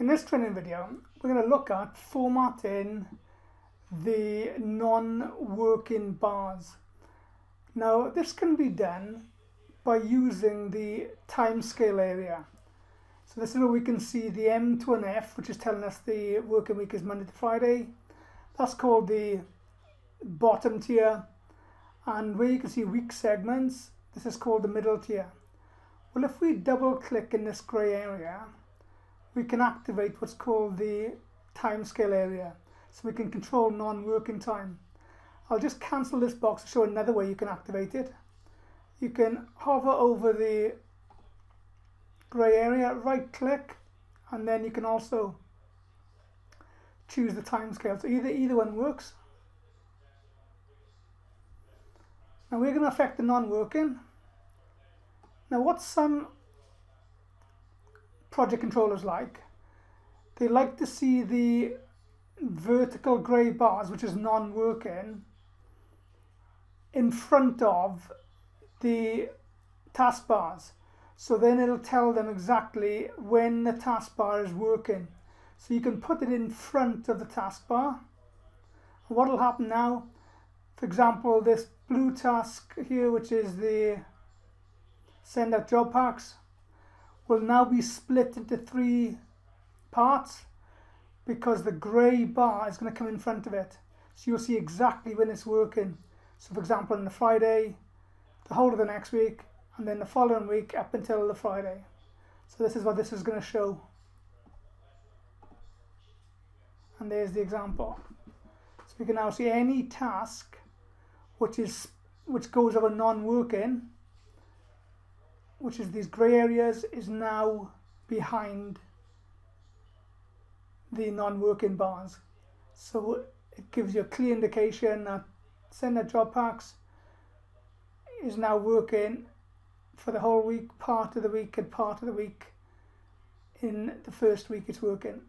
In this training video, we're going to look at formatting the non-working bars. Now, this can be done by using the timescale area. So this is where we can see the M to an F, which is telling us the working week is Monday to Friday. That's called the bottom tier. And where you can see week segments, this is called the middle tier. Well, if we double click in this gray area, we can activate what's called the timescale area. So we can control non-working time. I'll just cancel this box to show another way you can activate it. You can hover over the grey area, right click, and then you can also choose the timescale. So either, either one works. Now we're going to affect the non-working. Now what some project controllers like, they like to see the vertical grey bars, which is non-working, in front of the taskbars. So then it'll tell them exactly when the taskbar is working. So you can put it in front of the taskbar. What will happen now, for example, this blue task here, which is the send out job packs, will now be split into three parts because the grey bar is going to come in front of it. So you'll see exactly when it's working. So for example, on the Friday, the whole of the next week, and then the following week up until the Friday. So this is what this is going to show. And there's the example. So we can now see any task which is which goes over non-working, which is these grey areas, is now behind the non-working bars. So it gives you a clear indication that sender job packs is now working for the whole week, part of the week and part of the week in the first week it's working.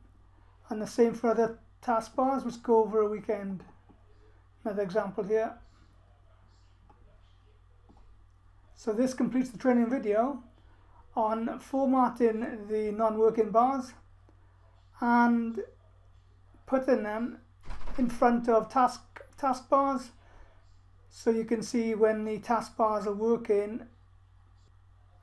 And the same for other taskbars which go over a weekend. Another example here. So this completes the training video on formatting the non-working bars and putting them in front of task taskbars so you can see when the taskbars are working.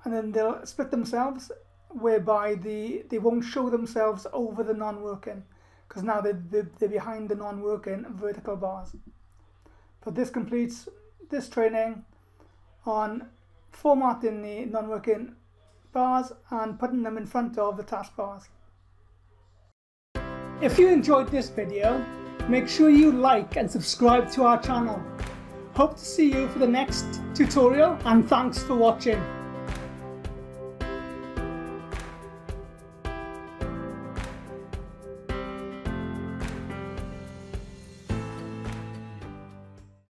And then they'll split themselves whereby the they won't show themselves over the non-working because now they're, they're, they're behind the non-working vertical bars. But this completes this training on formatting the non-working bars and putting them in front of the taskbars. If you enjoyed this video, make sure you like and subscribe to our channel. Hope to see you for the next tutorial and thanks for watching.